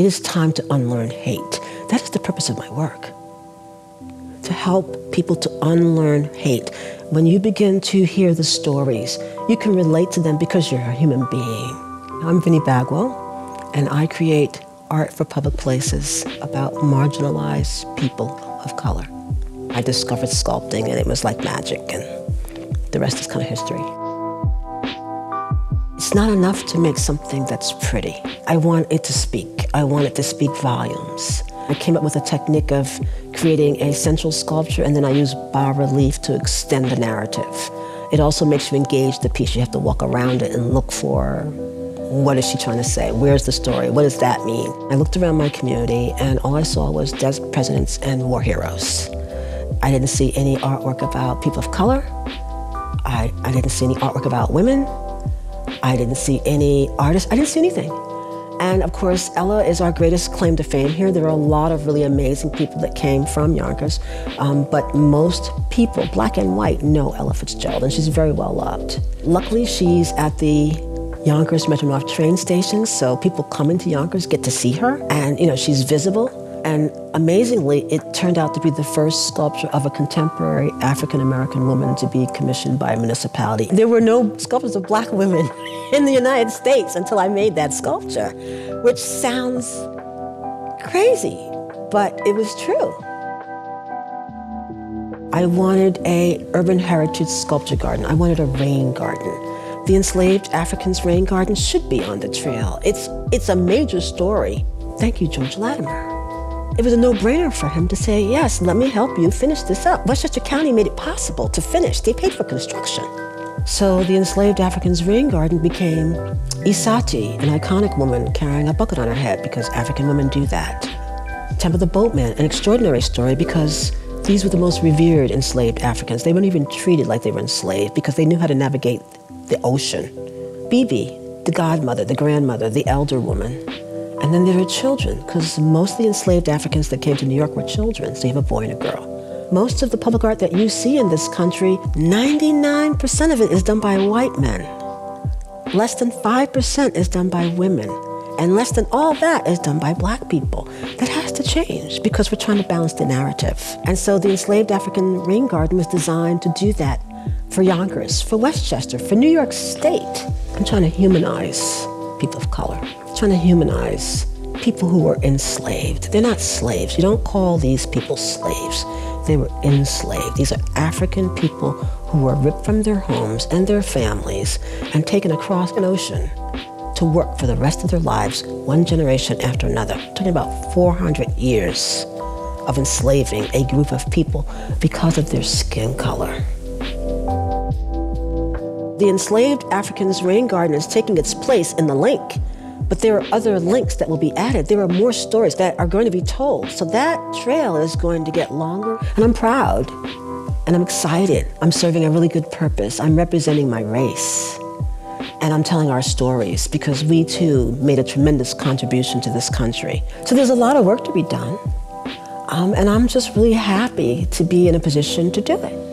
It is time to unlearn hate. That is the purpose of my work. To help people to unlearn hate. When you begin to hear the stories, you can relate to them because you're a human being. I'm Vinnie Bagwell, and I create art for public places about marginalized people of color. I discovered sculpting, and it was like magic, and the rest is kind of history. It's not enough to make something that's pretty. I want it to speak. I want it to speak volumes. I came up with a technique of creating a central sculpture and then I use bas relief to extend the narrative. It also makes you engage the piece. You have to walk around it and look for what is she trying to say? Where's the story? What does that mean? I looked around my community and all I saw was dead presidents and war heroes. I didn't see any artwork about people of color. I, I didn't see any artwork about women. I didn't see any artists. I didn't see anything. And of course, Ella is our greatest claim to fame here. There are a lot of really amazing people that came from Yonkers, um, but most people, black and white, know Ella Fitzgerald, and she's very well loved. Luckily, she's at the Yonkers Metro North train station, so people coming to Yonkers get to see her, and you know she's visible. And amazingly, it turned out to be the first sculpture of a contemporary African American woman to be commissioned by a municipality. There were no sculptures of black women in the United States until I made that sculpture, which sounds crazy, but it was true. I wanted a urban heritage sculpture garden. I wanted a rain garden. The enslaved Africans' rain garden should be on the trail. It's, it's a major story. Thank you, George Latimer. It was a no-brainer for him to say, yes, let me help you finish this up. Westchester County made it possible to finish. They paid for construction. So the enslaved African's rain garden became Isati, an iconic woman carrying a bucket on her head because African women do that. Temple the Boatman, an extraordinary story because these were the most revered enslaved Africans. They weren't even treated like they were enslaved because they knew how to navigate the ocean. Bibi, the godmother, the grandmother, the elder woman. And then there are children, because most of the enslaved Africans that came to New York were children, so you have a boy and a girl. Most of the public art that you see in this country, 99% of it is done by white men. Less than 5% is done by women. And less than all that is done by black people. That has to change because we're trying to balance the narrative. And so the enslaved African rain garden was designed to do that for Yonkers, for Westchester, for New York State. I'm trying to humanize people of color, trying to humanize people who were enslaved. They're not slaves. You don't call these people slaves. They were enslaved. These are African people who were ripped from their homes and their families and taken across an ocean to work for the rest of their lives, one generation after another. We're talking about 400 years of enslaving a group of people because of their skin color. The enslaved African's rain garden is taking its place in the link, but there are other links that will be added. There are more stories that are going to be told. So that trail is going to get longer, and I'm proud and I'm excited. I'm serving a really good purpose. I'm representing my race. And I'm telling our stories because we too made a tremendous contribution to this country. So there's a lot of work to be done. Um, and I'm just really happy to be in a position to do it.